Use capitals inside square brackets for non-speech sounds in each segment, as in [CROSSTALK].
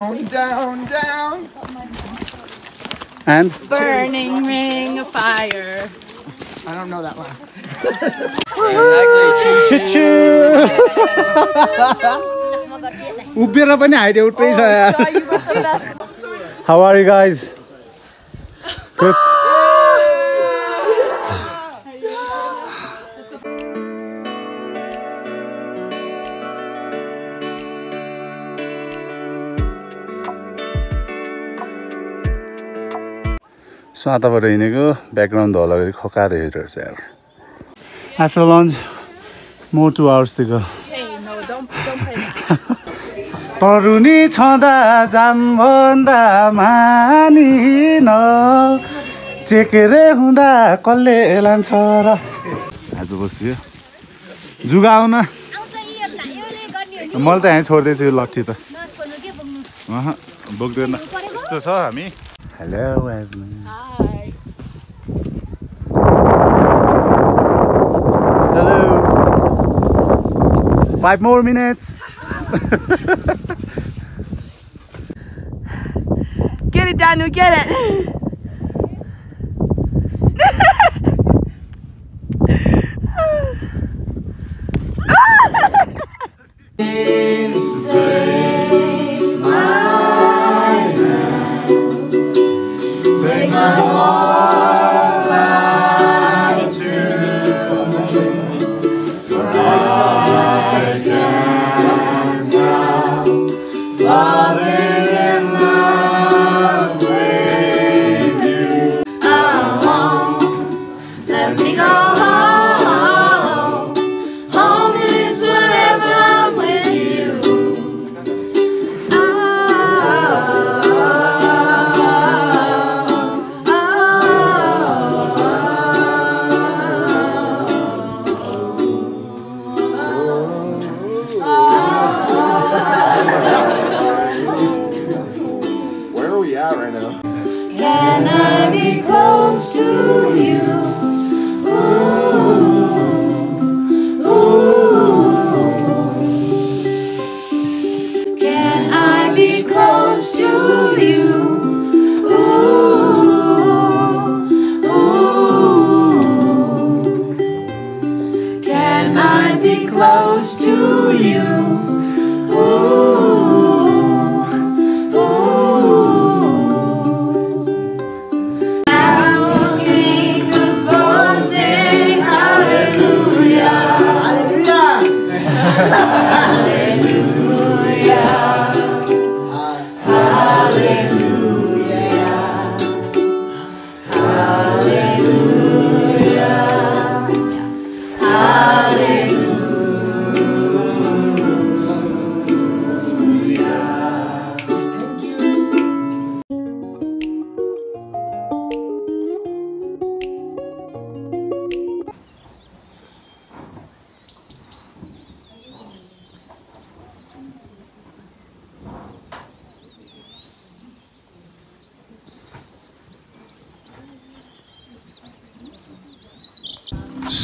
Down, down. And Burning ring of fire. I don't know that one. छिच्छु उभिएर पनि height उठ्दैछ यार How are you guys? Good. साताबाट हिँडेको background धोलागरी खकाएर हेरिरहेछ यार after lunch more to play that. तरुनी छँदा जामभन्दा मानिन चेकेरे हुँदा कसले लान्छ र आज बसियो जुगा आउन मैले त यहाँ छोड्दैछु यो लट्ठी त अहँ, बोक्दैन कस्तो छ हामी Hello, Esme. Hi. Hello. Five more minutes. get it, Daniel, get it. [LAUGHS]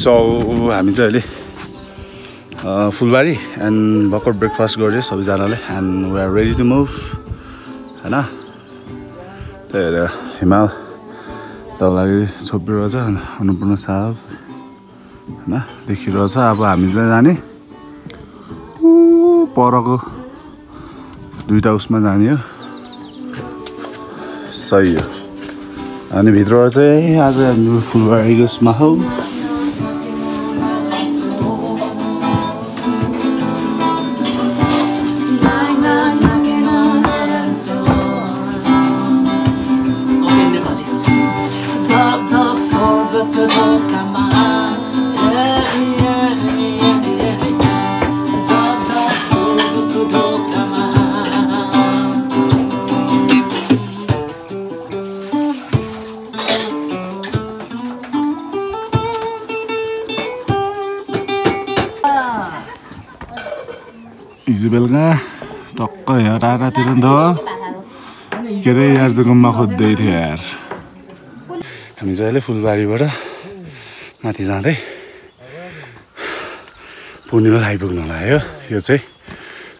So हामी चाहिँ अहिले फुलबारी एन्ड भर्खर ब्रेकफास्ट गऱ्यो सबैजनाले and we are ready to move होइन त्यही भएर हिमाल लागि छोपिरहेछ अन्नपूर्ण साहब होइन देखिरहेछ। अब हामी चाहिँ जाने परको दुइटा उसमा जाने हो। सही हो। अनि भित्रबाट चाहिँ आज हामी फुलबारीको उसमा हौ बेलुका टक्क यहाँ रातिर नि त के अरे यार गुम्बा खोज्दै थियो यार। हामी चाहिँ अहिले फुलबारीबाट माथि जाँदै पुनिलो आइपुग्नु लाग्यो। यो चाहिँ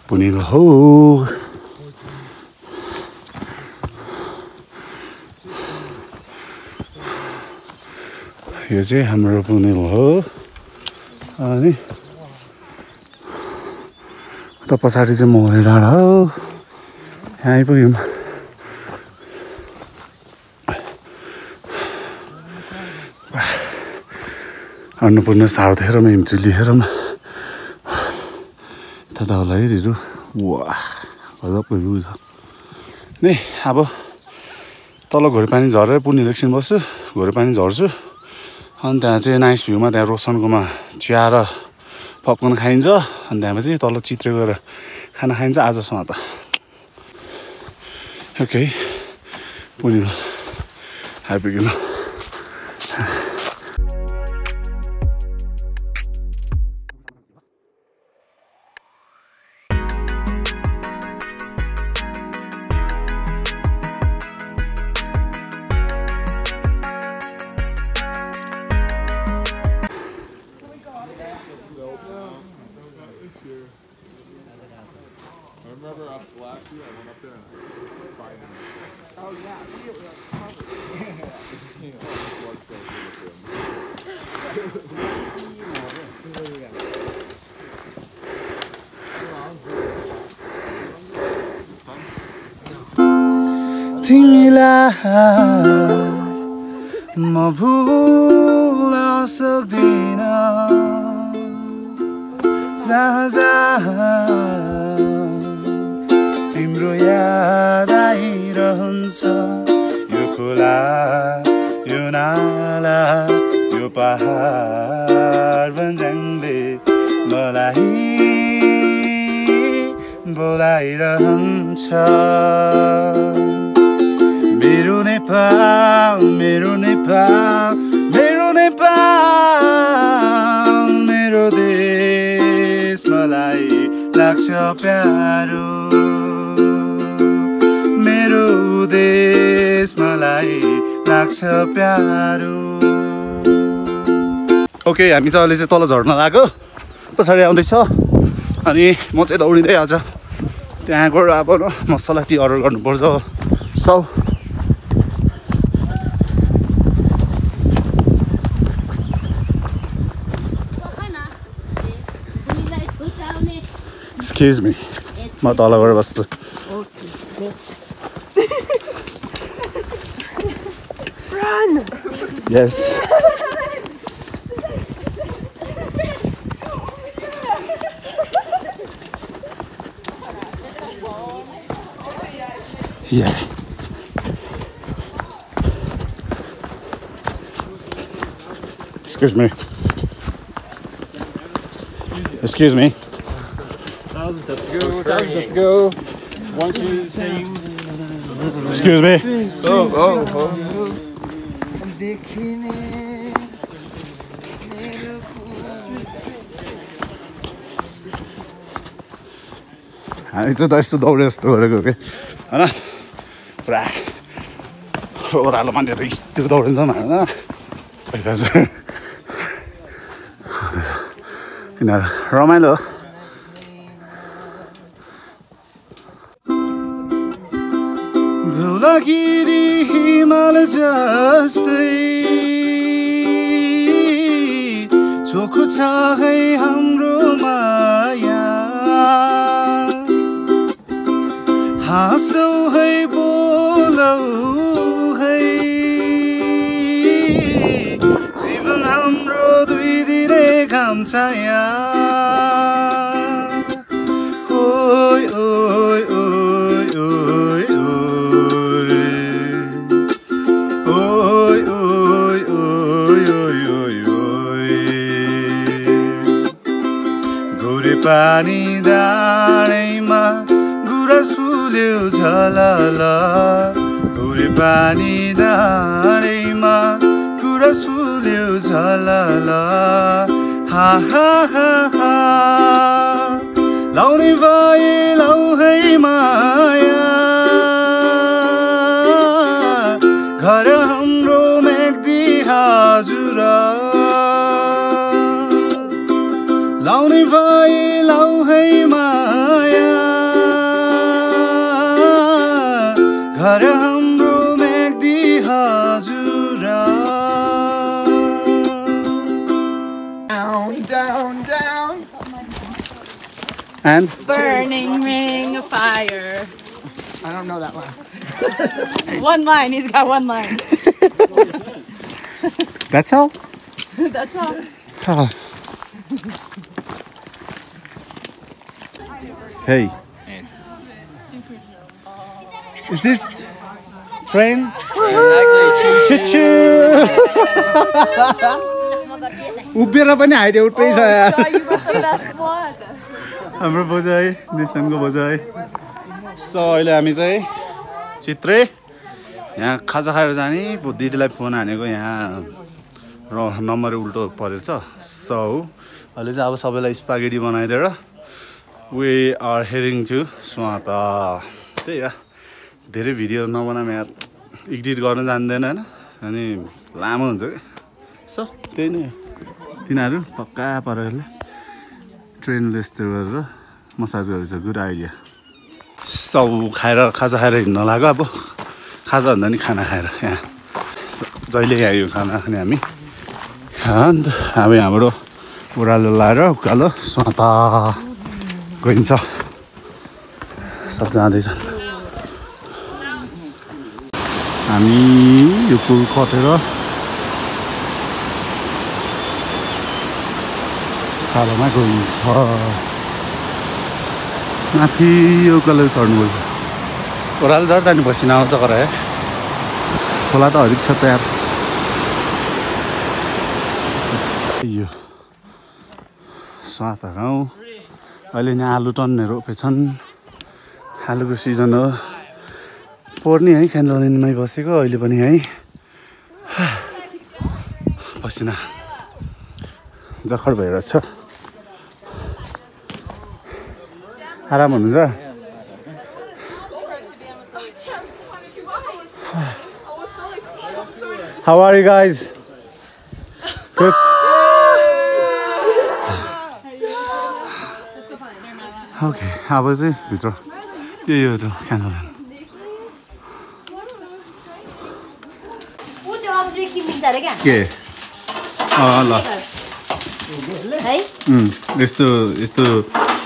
पुनिलो हो। यो चाहिँ हाम्रो पुनिलो हो। अनि उता पछाडि चाहिँ मौरे डाँडा हो। यहाँ आइपुग्यौँ। अन्नपूर्ण साउथ हेरौँ हिमचुली हेरौँ। यता त होला वा छ। नि अब तल घोरेपानी झरेर पुण्य एकछिन बस्छु घोरेपानी झर्छु। अनि त्यहाँ चाहिँ नाइस भ्यूमा त्यहाँ रोसनकोमा चिया र पपकर्न खाइन्छ अनि त्यहाँपछि तल चित्रे गएर खाना खाइन्छ आजसम्म त ओके पुण्य आइपुग्यौँ तिम्रो याद आइरहन्छ। यो खोला यो नाला यो पहाड भन्ज्याङले मलाई बोलाइरहन्छ। मेरो नेपाल मेरो नेपाल मेरो नेपाल मेरो देश। लाग्छ प्यारो। मेरो देश मलाई लाग्छ प्यारो। ओके हामी चाहिँ अहिले चाहिँ तल झर्न लाग्यो पछाडि आउँदैछ। अनि म चाहिँ दौडिँदै आज। त्यहाँ गएर अब मसला टी अर्डर गर्नुपर्छ। सौ एक्सक्युज मी म तल गएर बस्छु यस Yeah. Excuse me. Excuse me. Let's go. One, two, three. Excuse me. Oh, oh, oh. हामी चाहिँ त यस्तो दौडे जस्तो गरेको कि होइन पुरा ओह्रालो मान्छेहरू यस्तो दौडिन्छन् होइन पहिला चाहिँ किनभने रमाइलो हो छ है हाम्रो माया। हाँसौ है बोलौ है। जीवन हाम्रो दुई दिने घाम छाया पानी डाँडैमा गुरस फुल्यो झलल घोरे पानी डाँडैमा गुरस फुल्यो झलल हा हा हा हा। लाउने भए लाउ है माया। Down, down, down. And? Burning ring of fire. I don't know that line. [LAUGHS] one line. He's got one line. [LAUGHS] That's all? [LAUGHS] That's all. Hey. Is this train? Choo choo. उभिएर पनि हाइट उठ्दै छ। One. हाम्रो बोजू है नेसनको बोजू है so अहिले हामी चाहिँ चित्रे यहाँ खाजा खाएर जाने। पो दिदीलाई फोन हानेको यहाँ र नम्बर उल्टो परेछ सो अहिले चाहिँ अब सबैलाई स्पागेटी बनाइदिएर we are heading to Swata त्यही हो। धेरै भिडियो नबनाऊँ यहाँ एडिट गर्न जान्दैन होइन? अनि लामो हुन्छ कि? सो त्यही नै हो। तिनीहरू पक्का पाराले ट्रेनले यस्तो गरेर मसाज गरेको गुड आइडिया सौ खाएर खाजा खाएर हिँड्न लाग्यो अब। खाजा भन्दा नि खाना खाएर यहाँ। जहिले आयो खाना खाने हामी। अन्त अब यहाँबाट ओह्रालो लाएर उकालो स्वाता गइन्छ। सब जाँदैछन् हामी यो पुल कटेर खालोमा गइन्छ माथि यो उकालो चढ्नुपर्छ ओह्रालो चढ्दा नि पसिना आउँछ कराए खोला त हरिक छ त यार यो गाउँ अहिले नि आलु टन्ने रोपेछन् आलुको सिजन हो पर्ने है क्यान्डलिनमै बसेको अहिले पनि है। पसिना। जखर भइरहेछ। आराम हुनुहुन्छ? How are you guys? Good. Okay, अब चाहिँ भित्र। यो यो त क्यान्डल ऊ त्यो अरूले किनिदिन्छ अरे क्या? के? अँ ल। है? यस्तो यस्तो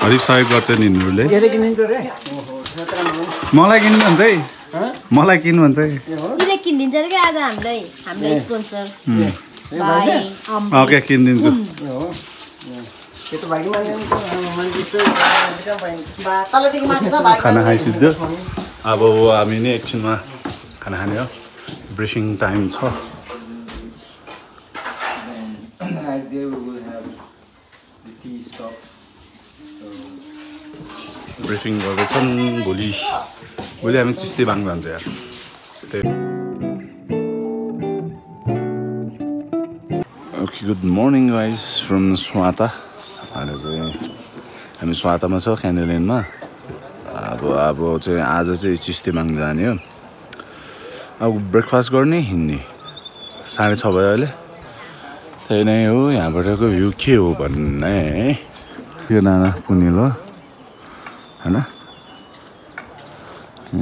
हरिक सहयोग गर्छ नि यिनीहरूले मलाई किन्नु भन्छ है। मलाई किन्नु भन्छ है। उसले किनिदिन्छ अरे क्या आज हामीलाई? हामीलाई स्पोन्सर भाइ अम्बा ओके किनिदिन्छु? खाना खाइसिद्यो अब हामी नै एकछिनमा खाना खाने हो। ब्रिफिङ टाइम छ। ब्रिफिङ गर्दैछन् भोलि भोलि हामी चिस्ते बाङ जान्छ यार okay good morning guys from Swata अहिले चाहिँ हामी स्वातामा छ क्यान्डलेनमा अब अब चाहिँ आज चाहिँ चिस्तेमाङ जाने हो अब ब्रेकफास्ट गर्ने हिँड्ने साढे छ भयो अहिले त्यही नै हो यहाँबाटको भ्यू के हो भन्ने है यो नाना पुनिल हो होइन?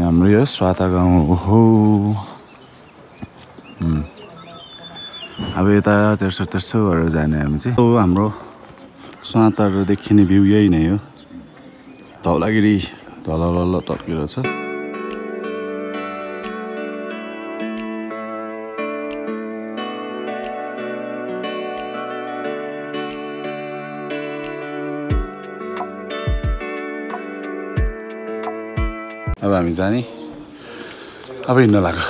हाम्रो यो स्वाता गाउँ हो. अब यता तेर्सो तेर्सो गरेर जाने हामी चाहिँ। हो हाम्रो स्वाताहरू देखिने भ्यू यही नै हो। धौलागिरी धलल टर्किरहेछ अब हामी जाने अब हिँड्न लाग्यो।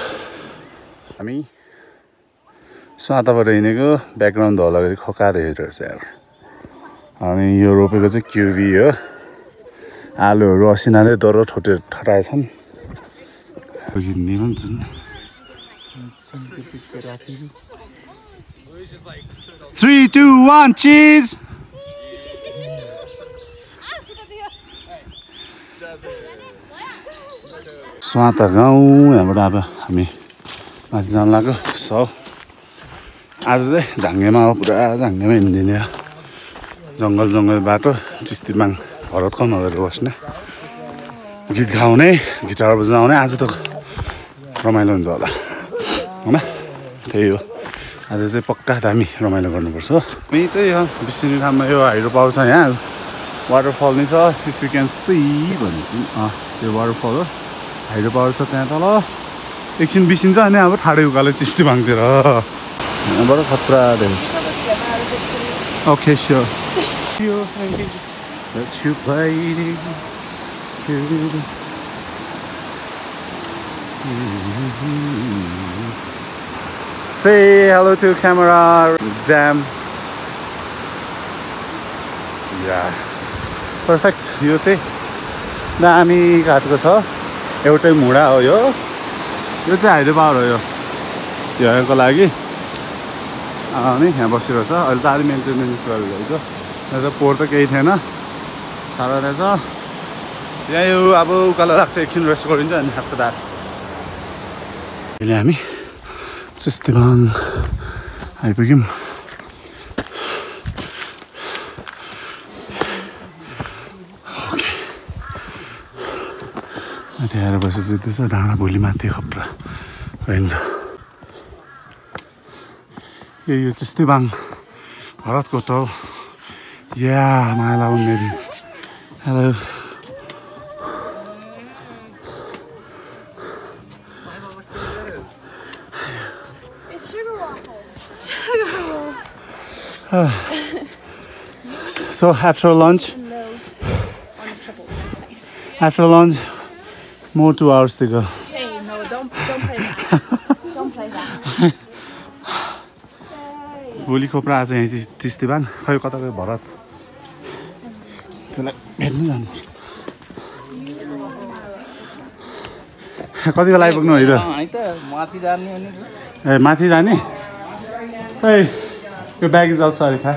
हामी स्वाताबाट हिँडेको ब्याकग्राउन्ड धौलागिरी खकाएर हेरिरहेछ यार अनि यो रोपेको चाहिँ क्युबी हो। आलुहरू असिनाले डह्रो ठोटेर ठटाएछन्। Three two one cheese Swata गाउँ यहाँबाट अब हामी माथि जानु लाग्यो। सौ आज चाहिँ झाङ्गेमा हो पुरा झाङ्गेमा हिँडिदिने जङ्गल जङ्गल बाटो चिस्तीमाङ भरत नगरेर बस्ने। गीत गाउने गिटार बजाउने आज त रमाइलो हुन्छ होला। होइन? त्यही हो। आज चाहिँ पक्का दामी रमाइलो गर्नुपर्छ यहीँ चाहिँ यो बिसिनी ठाउँमा यो हाइड्रो छ यहाँ। वाटरफल नै छ इफ यु क्यान सी भनेपछि। त्यो वाटरफल हो। हाइड्रो पावर छ त्यहाँ तल एकछिन बिसिन्छ अनि अब ठाडै उकालो चिस्टी भाङतिर यहाँबाट खतरा देख्छ okay sure Say hello to camera. Damn. Yeah. Perfect. यो चाहिँ दामी काटेको छ एउटै मुढा हो यो। यो चाहिँ हाइड्रो पावर हो यो। हेर्नको लागि। अनि यहाँ बसिरहेको छ। अहिले त अलिक मेन्टेनेन्स गरेर रहेछ यहाँ त पोहोर त केही थिएन। साह्रो रहेछ यहाँ यो अब उकालो लाग्छ एकछिन रेस्ट गरिन्छ अनि दार अहिले हामी चिस्तिबाङ आइपुग्यौँ। बसे जित डाँडा भोली माथि खप्रा रहन्छ ए यो चिस्तिङ भरतको त या माया लानेरि after lunch after lunch more two hours to go. Hey, no, don't don't play that. don't play that. भोलि खोप्रा आज यहाँ चिस्तिबाङ खै कता गयो? भरत। त्यसलाई हेर्नु जानु कति बेला आइपुग्नु है त है त माथि जाने अनि ए माथि जाने? खै यो ब्यागेज आउँछ अरे खा।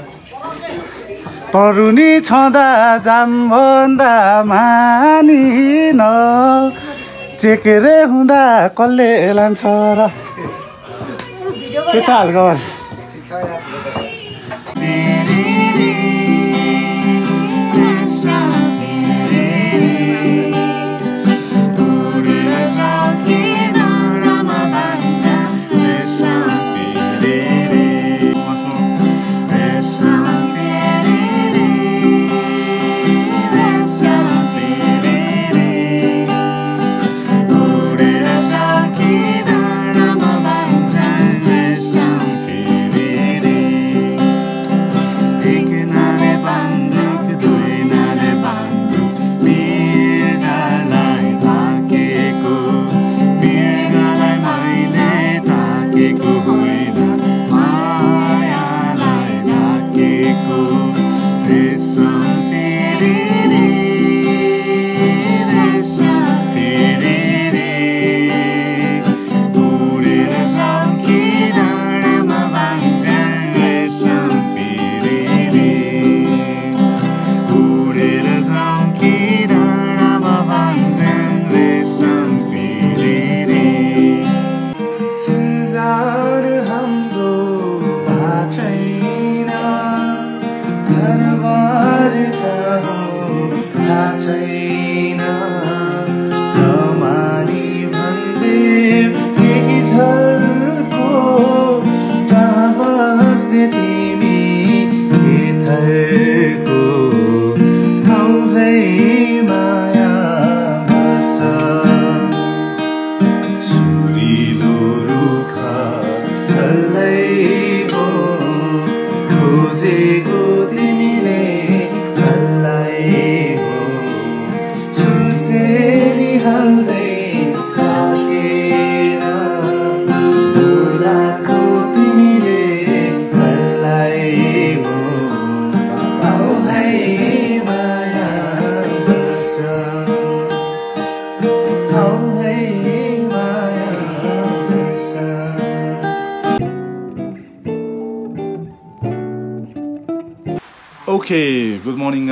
तरुनी छँदा जामभन्दा मानिन। चेकेरे हुँदा कसले लान्छ र? के छ हालखबर? एक बस्ने तिमी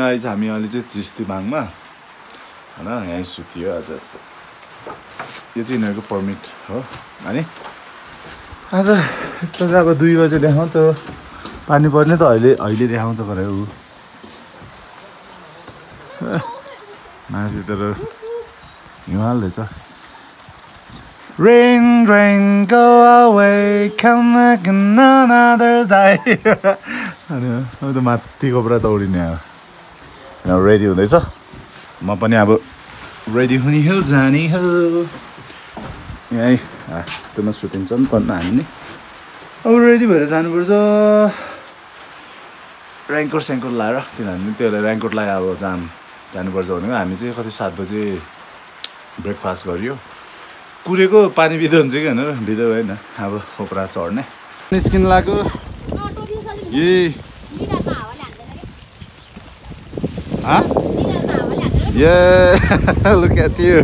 गाइज हामी अहिले चाहिँ चिस्तिबाङमा होइन यहीँ सुतियो आज यो चाहिँ यिनीहरूको पर्मिट हो अनि आज यस्तो चाहिँ अब दुई बजे देखाउँ त पानी पर्ने त अहिले अहिले देखाउँछ गरे ऊ माथितिर हिमालय छ Rain, rain, go away. अनि त माथि दौडिने अब रेडी हुँदैछ? म पनि अब रेडी हुने हो जाने हो। यहीँ यस्तोमा सुतिन्छ नि त हामी नि। अब रेडी भएर जानुपर्छ। ऱ्याङ्कोट स्याङ्कोट लाएर। किनभने त्यसलाई ऱ्याङ्कोट लगाएर अब जाम जानुपर्छ भनेको हामी चाहिँ कति सात बजी ब्रेकफास्ट गरियो। कुरेको पानी बिदो हुन्छ कि भनेर बिदो होइन। अब खोप्रा चढ्ने। निस्किनु लाग्यो। ए ए लुक एट यु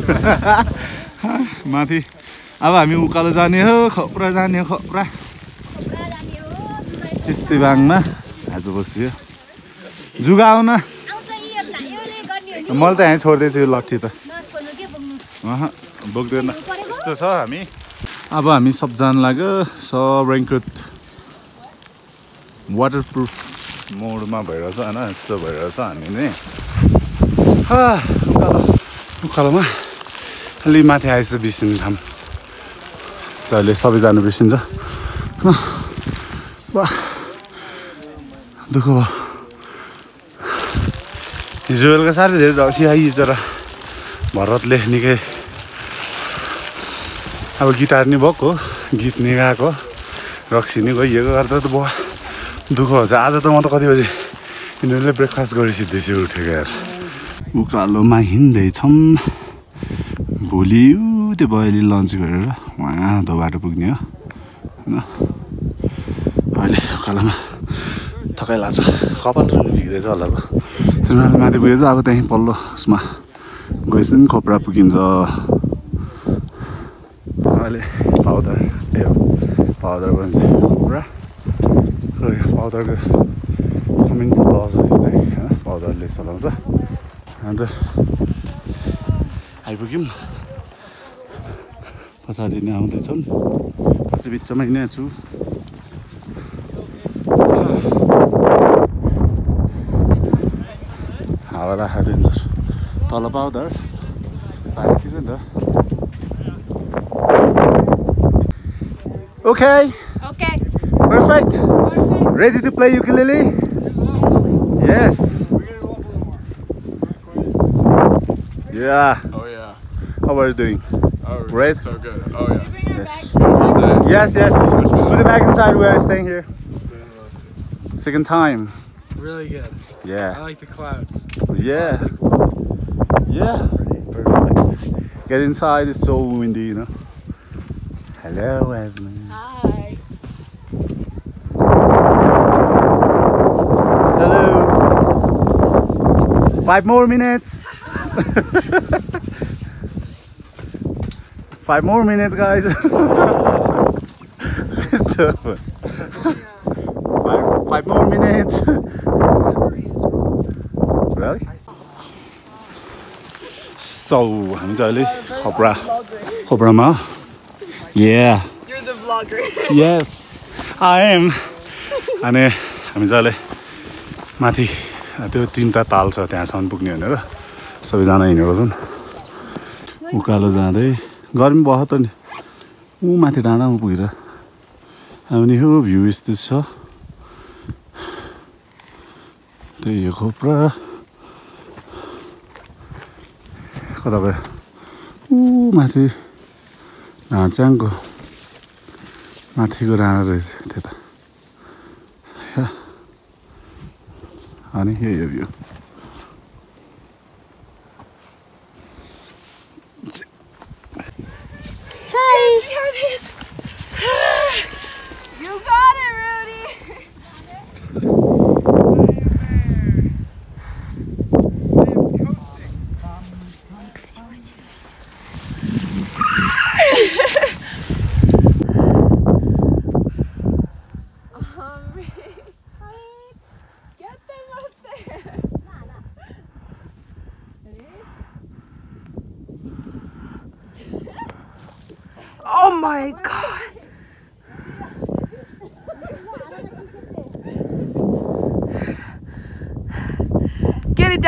माथि अब हामी उकालो जाने हो खप्रा जाने हो खप्रा चिस्तीबाङमा आज बसियो जुगा आउन मैले त यहाँ छोड्दैछु यो लट्ठी त अहँ, बोक्दैन यस्तो छ हामी अब हामी सब जान लाग्यो सब रेङ्कुट वाटर प्रुफ मोडमा भइरहेछ होइन? यस्तो भइरहेछ हामी नै। उकालो। उकालोमा अलि माथि आएछ बिर्सिनु ठाउँ। अहिले सबैजना बिर्सिन्छ। वाह। दुःख भयो। हिजो बेलुका साह्रै धेरै रक्सी आइज र भरतले निकै अब गिटार नि भएको गीत नि गाएको रक्सी नि गइएको गर्दा त बुवा दुःख हुन्छ। आज त म त कति बजी यिनीहरूले ब्रेकफास्ट गरी उठेको यार उकालोमा हिँड्दैछौँ भोलि त्यो बयली लन्च गरेर उहाँ दो बाटो पुग्ने हो। होइन? अहिले उकालोमा थकाइ लाग्छ। कपाल बिग्रेछ होला अब। तिनीहरू माथि पुगेछ अब त्यहीँ पल्लो उसमा गएपछि नि खोप्रा पुगिन्छ। अहिले पाउदर ए हो पाउदर भन्छ पाउदरको कमिङ त लस हो यो चाहिँ होइन पाउदरले चलाउँछ अन्त आइपुग्यौँ पछाडि नै आउँदैछन् पछि बिचमै नै छु हावा राखेर दिन्छ तल पाउदर पारितिर नि त okay Okay. Perfect. Ready to play ukulele? Yes. Yeah. Oh yeah. How are you doing? Oh, Great. So good. Oh yeah. Yes, yes. Put it back inside. We are staying here. Second time. Really good. Yeah. I like the clouds. Yeah. Yeah. Perfect. Get inside. It's so windy, you know. Hello, Esme. Hi. Five more minutes. Five more minutes, guys. [LAUGHS] it's over. Five, five more minutes. really? So, हामी चाहिँ अहिले खपरा खपरामा Yeah. You're the vlogger. [LAUGHS] Yes, I am. अनि हामी चाहिँ अहिले माथि त्यो तिनवटा ताल छ त्यहाँसम्म पुग्ने भनेर सबैजना हिँडेको छन् उकालो जाँदै। गर्मी भयो त नि। ऊ माथि डाँडामा पुगेर। अनि हो भ्यू यस्तो छ। त्यही हो खोप्रा। कता गयो ऊ माथि। ढाँच्याङको माथिको डाँडा रहेछ त्यता। अनि यही हो भ्यू You?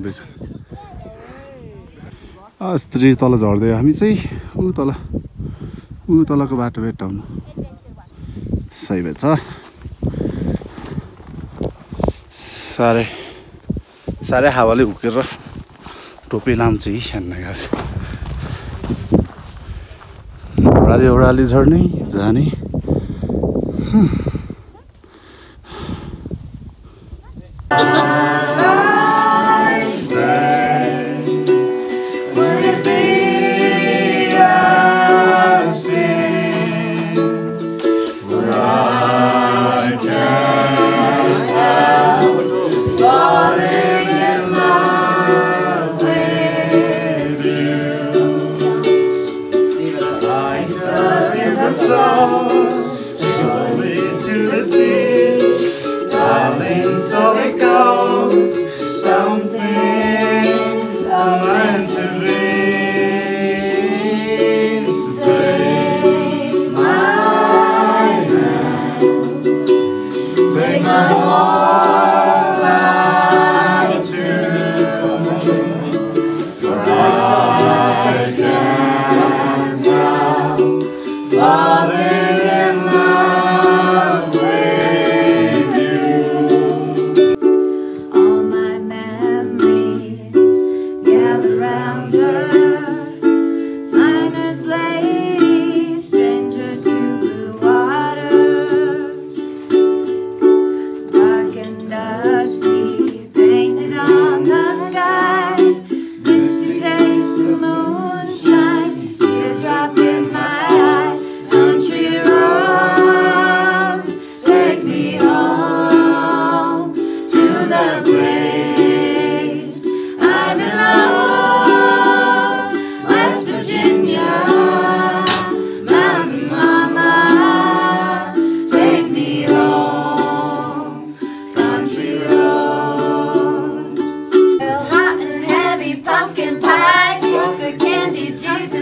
आउँदैछ अस्त्री तल झर्दै हामी चाहिँ ऊ तल ऊ तलको बाटो भेटाउनु सही भेट्छ साह्रै साह्रै हावाले हुकेर टोपी लाम्छु है सानो घाँस ओह्राली ओह्राली झर्ने जाने। my heart. Jesus.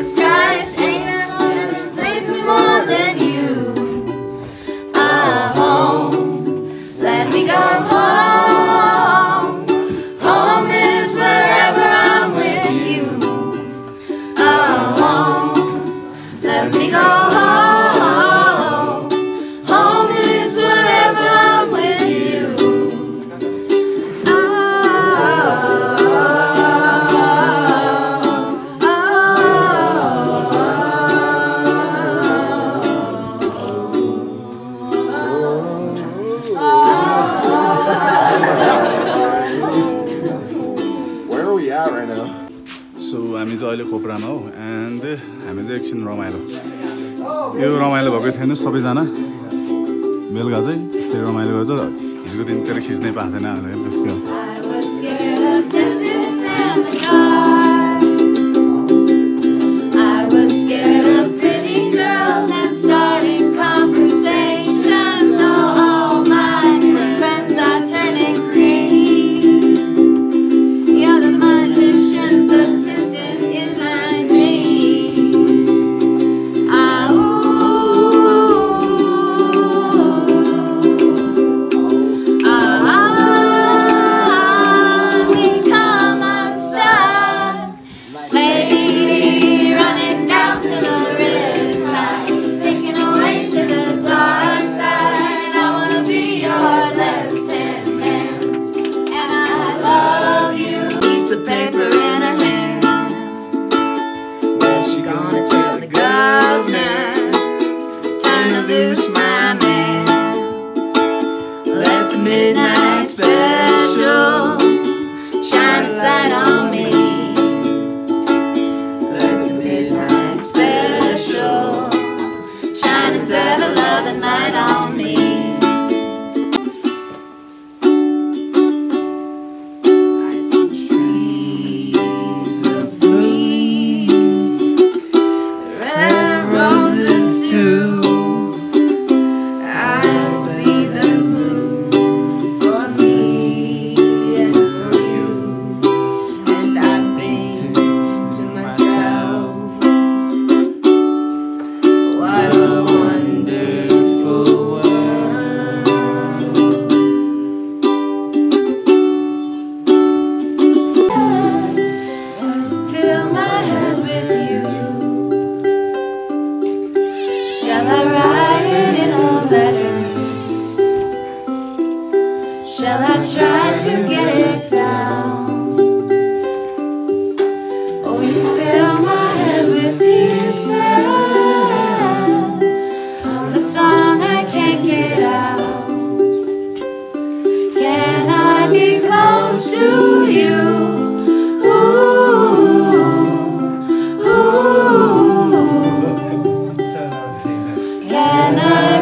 यो रमाइलो भएको थिएन सबैजना। बेलुका चाहिँ त्यही रमाइलो गर्छ। हिजोको दिन त्यसले खिच्नै पाएको थिएन त्यसको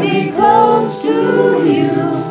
Be close to you.